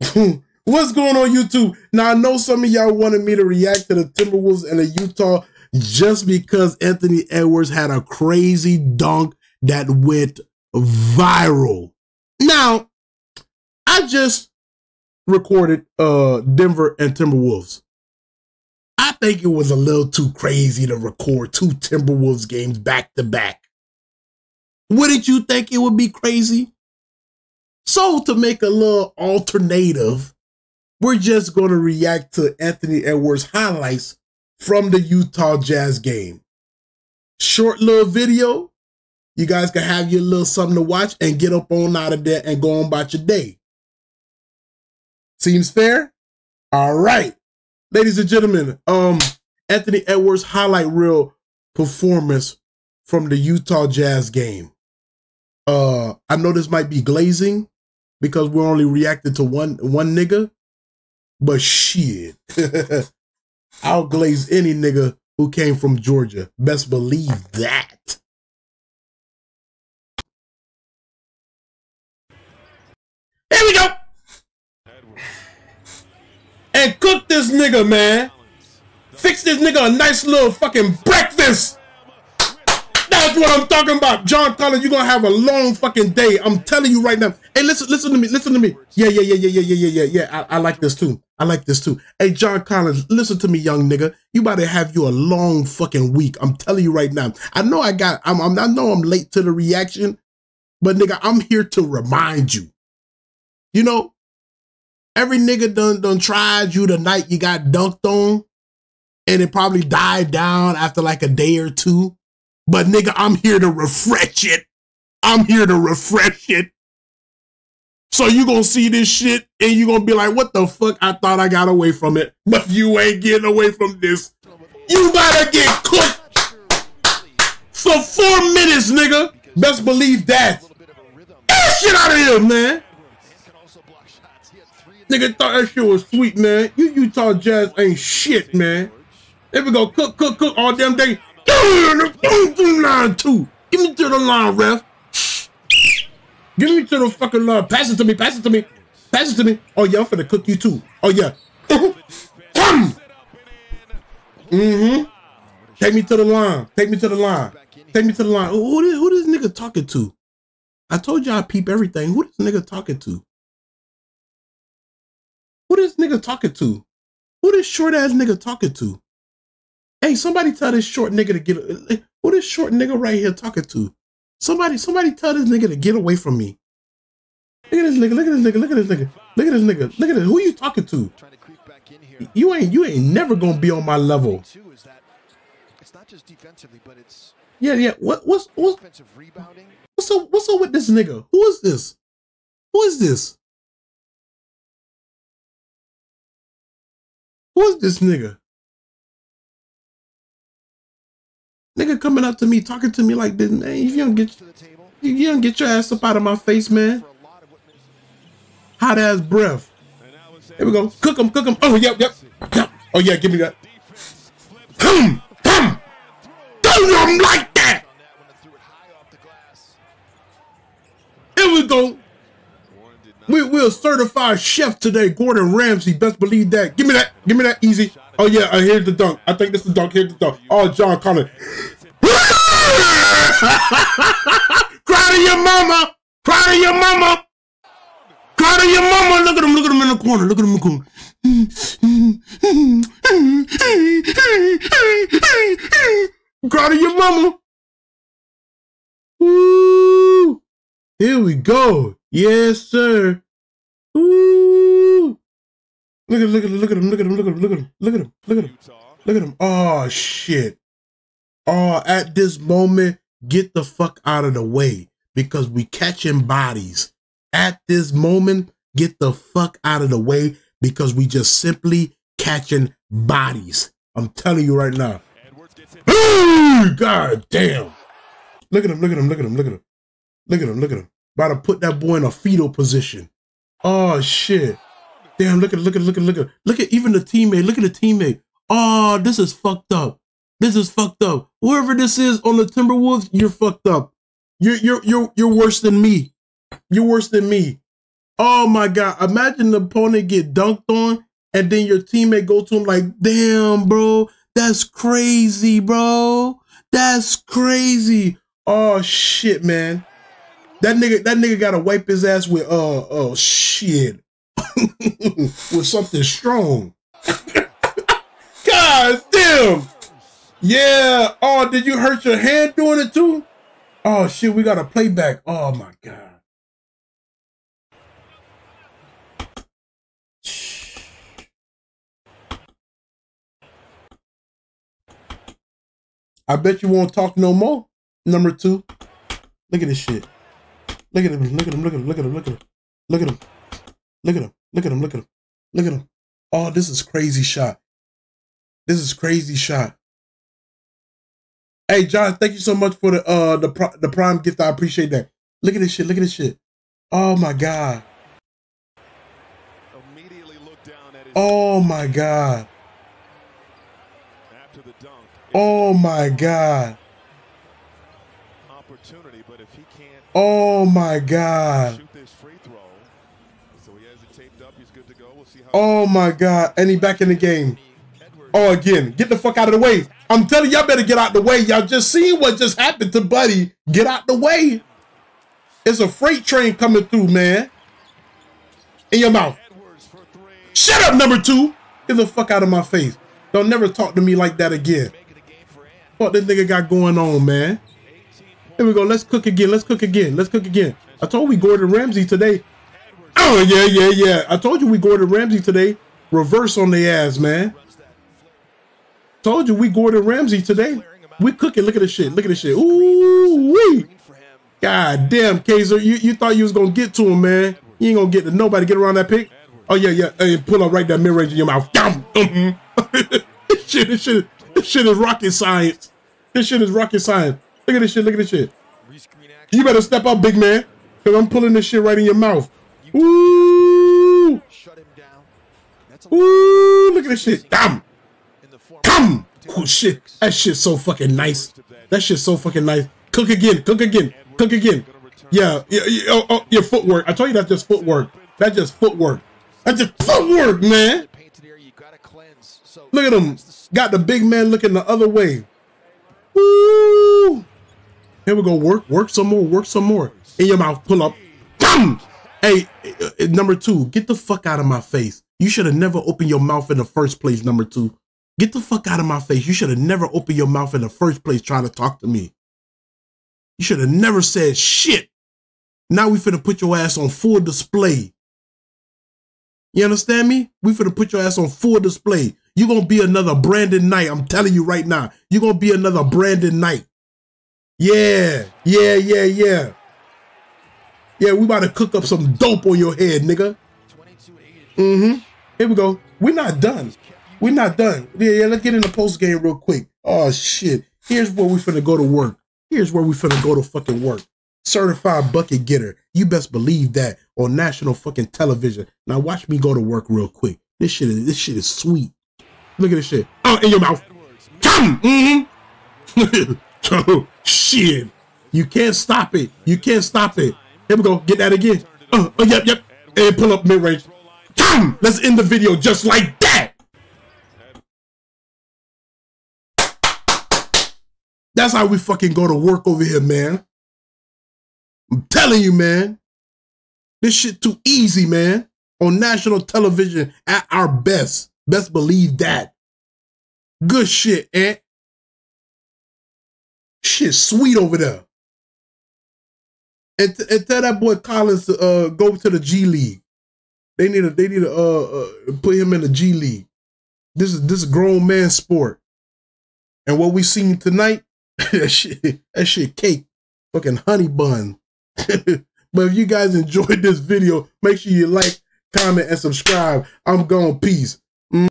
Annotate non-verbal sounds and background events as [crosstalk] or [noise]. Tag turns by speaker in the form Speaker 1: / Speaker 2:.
Speaker 1: [laughs] What's going on YouTube? Now I know some of y'all wanted me to react to the Timberwolves and the Utah just because Anthony Edwards had a crazy dunk that went viral. Now, I just recorded uh Denver and Timberwolves. I think it was a little too crazy to record two Timberwolves games back to back. Wouldn't you think it would be crazy? So to make a little alternative, we're just going to react to Anthony Edwards highlights from the Utah Jazz game. Short little video. You guys can have your little something to watch and get up on out of there and go on about your day. Seems fair? All right. Ladies and gentlemen, um, Anthony Edwards highlight reel performance from the Utah Jazz game. Uh, I know this might be glazing because we're only reacting to one one nigga, but shit, [laughs] I'll glaze any nigga who came from Georgia. Best believe that. Here we go. And cook this nigga, man. Fix this nigga a nice little fucking breakfast. That's what I'm talking about. John Collins, you're gonna have a long fucking day. I'm telling you right now. Hey, listen, listen to me, listen to me. Yeah, yeah, yeah, yeah, yeah, yeah, yeah, yeah. I, I like this too. I like this too. Hey, John Collins, listen to me, young nigga. You about to have you a long fucking week. I'm telling you right now. I know I got. I'm. I'm I know I'm late to the reaction, but nigga, I'm here to remind you. You know, every nigga done done tried you the night you got dunked on, and it probably died down after like a day or two. But nigga, I'm here to refresh it. I'm here to refresh it. So you gonna see this shit and you gonna be like, what the fuck? I thought I got away from it, [laughs] but you ain't getting away from this. You gotta get cooked for four minutes, nigga. Best believe that. Get shit out of here, man. Nigga thought that shit was sweet, man. You Utah Jazz ain't shit, man. There we go. Cook, cook, cook all damn day. Line. Give me to the line, ref. Give me to the fucking line. Pass it to me. Pass it to me. Pass it to me. Oh yeah, I'm finna cook you too. Oh yeah. Mm-hmm. Take me to the line. Take me to the line. Take me to the line. Who, who, who this nigga talking to? I told y'all I peep everything. Who this nigga talking to? Who this nigga talking to? Who this short ass nigga talking to? Hey, somebody tell this short nigga to get. Who this short nigga right here talking to? Somebody, somebody tell this nigga to get away from me. Look at this nigga. Look at this nigga. Look at this nigga. Look at this nigga. Look at this. Who you talking to? You ain't. You ain't never gonna be on my level. It's not just defensively, but it's. Yeah, yeah. What? What's what's What's up? What's up with this nigga? Who is this? Who is this? Who is this nigga? Nigga coming up to me, talking to me like this, man. If you don't get, you don't get your ass up out of my face, man. Hot ass breath. Here we go. Cook them, cook them. Oh, yep, yep, yep. Oh, yeah, give me that. Come, come. Do them like that. Here we go. We, we're chef today, Gordon Ramsay. Best believe that. Give me that. Give me that easy. Oh, yeah, uh, here's the dunk. I think this is the dunk. Here's the dunk. Oh, John Collins. [laughs] Cry to your mama. Cry to your mama. Cry to your mama. Look at him. Look at him in the corner. Look at him in the corner. Cry to your mama. Ooh. Here we go. Yes, sir. Ooh. Look at look at look at him, look at him, look at him, look at him, look at him, look at him. Look at him. Oh shit. Oh, at this moment, get the fuck out of the way because we catching bodies. At this moment, get the fuck out of the way because we just simply catching bodies. I'm telling you right now. God damn. Look at him, look at him, look at him, look at him. Look at him, look at him. About to put that boy in a fetal position. Oh shit. Damn, look at look at look at look at look at even the teammate. Look at the teammate. Oh, this is fucked up. This is fucked up. Whoever this is on the Timberwolves, you're fucked up. You're you're you're you're worse than me. You're worse than me. Oh my God. Imagine the opponent get dunked on and then your teammate go to him like, damn, bro, that's crazy, bro. That's crazy. Oh shit, man. That nigga, that nigga gotta wipe his ass with uh oh shit. [laughs] with something strong. [coughs] God damn. Yeah. Oh, did you hurt your hand doing it too? Oh shit, we got a playback. Oh my god. I bet you won't talk no more. Number two. Look at this shit. Look at him. Look at him. Look at him. Look at him. Look at him. Look at him. Look at him. Look at him. Look at him. Look at him. Oh, this is crazy shot. This is crazy shot. Hey, John, thank you so much for the uh the the prime gift. I appreciate that. Look at this shit. Look at this shit. Oh my god. Oh my god. Oh my god. Opportunity, but if he can't Oh my god. Shoot this free throw. So he has it taped up. He's good to go. Oh we'll God. Oh my god. And he back in the game. Oh again. Get the fuck out of the way. I'm telling y'all better get out the way. Y'all just seen what just happened to Buddy. Get out the way. It's a freight train coming through, man. In your mouth. Shut up, number two. Get the fuck out of my face. Don't never talk to me like that again. What this nigga got going on, man? Here we go. Let's cook again. Let's cook again. Let's cook again. I told we Gordon Ramsay today. Oh, yeah, yeah, yeah. I told you we Gordon Ramsay today. Reverse on the ass, man. Told you we Gordon Ramsay today. We cooking. Look at this shit. Look at this shit. Ooh, wee. God damn, Kaiser. You, you thought you was going to get to him, man. You ain't going to get to nobody. Get around that pick. Oh, yeah, yeah. Hey, pull up right that mid-range in your mouth. Mm [laughs] this shit, this shit, this shit is rocket science. This shit is rocket science. Look at this shit. Look at this shit. You better step up, big man. Because I'm pulling this shit right in your mouth. Ooh. Ooh, look at this shit. Damn. Come. Oh, shit. That shit's so fucking nice. That shit's so fucking nice. Cook again. Cook again. Cook again. Yeah. yeah, yeah oh, oh, your footwork. I told you that's just footwork. That's just footwork. That's just footwork, man. Look at him. Got the big man looking the other way. Woo! Here we go. Work, work some more, work some more. In your mouth, pull up. Hey, uh, uh, number two, get the fuck out of my face. You should have never opened your mouth in the first place, number two. Get the fuck out of my face. You should have never opened your mouth in the first place trying to talk to me. You should have never said shit. Now we finna put your ass on full display. You understand me? We finna put your ass on full display. You're going to be another Brandon Knight. I'm telling you right now. You're going to be another Brandon Knight. Yeah, yeah, yeah, yeah. Yeah, we about to cook up some dope on your head, nigga. Mm-hmm. Here we go. We're not done. We're not done. Yeah, yeah, let's get in the post game real quick. Oh, shit. Here's where we finna go to work. Here's where we finna go to fucking work. Certified bucket getter. You best believe that on national fucking television. Now watch me go to work real quick. This shit is this shit is sweet. Look at this shit. Oh, in your mouth. Come. Mm-hmm. [laughs] shit. You can't stop it. You can't stop it. Here we go. Get that again. Oh, oh yep, yep. And pull up mid-range. Come. Let's end the video just like that. That's how we fucking go to work over here, man. I'm telling you, man. This shit too easy, man. On national television at our best. Best believe that. Good shit, Ant. Shit sweet over there. And, and tell that boy Collins to uh, go to the G League. They need to they need to uh, uh, put him in the G League. This is this is grown man sport. And what we seen tonight, [laughs] that shit, that shit cake. Fucking honey bun. [laughs] but if you guys enjoyed this video, make sure you like, comment, and subscribe. I'm gone. Peace.